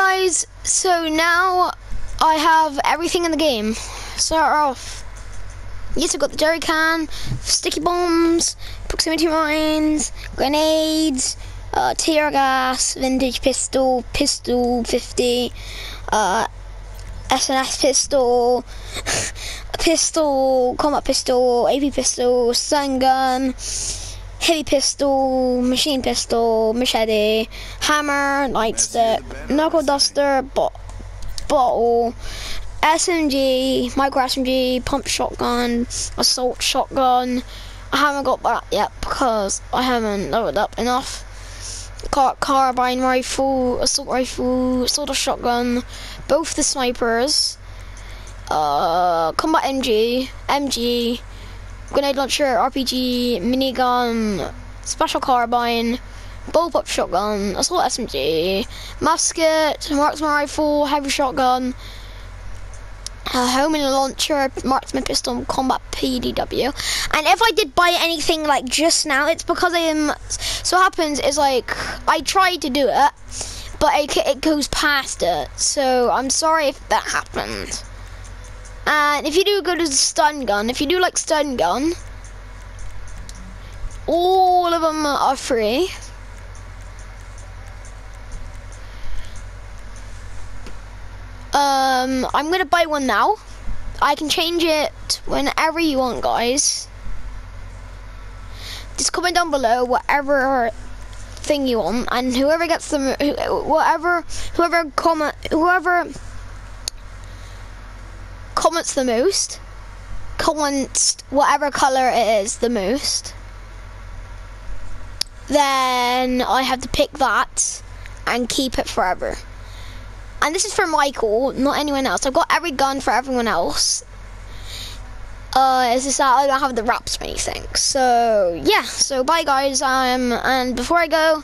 guys, so now I have everything in the game. Start off. Yes, I've got the jerry can, sticky bombs, proximity mines, grenades, uh, tear gas, vintage pistol, pistol 50, uh, SNS pistol, pistol, combat pistol, AP pistol, stun gun, heavy pistol, machine pistol, machete, hammer, nightstick, knuckle duster, bo- bottle, SMG, micro SMG, pump shotgun, assault shotgun. I haven't got that yet because I haven't leveled up enough. Car- carbine rifle, assault rifle, assault shotgun, both the snipers. Uh, combat MG, MG, grenade launcher, RPG, minigun, special carbine, bullpup shotgun, assault SMG, musket, marksman rifle, heavy shotgun, uh, homing launcher, marksman pistol, combat PDW. And if I did buy anything like just now, it's because I am. So what happens is like I tried to do it, but it, it goes past it. So I'm sorry if that happened. And if you do go to the stun gun, if you do like stun gun, all of them are free. Um, I'm gonna buy one now. I can change it whenever you want, guys. Just comment down below whatever thing you want, and whoever gets the whatever whoever comment whoever comments the most, comments whatever color it is the most, then I have to pick that and keep it forever. And this is for Michael, not anyone else. I've got every gun for everyone else. Uh, it's just that I don't have the wraps or anything. So, yeah. So, bye, guys. Um, and before I go,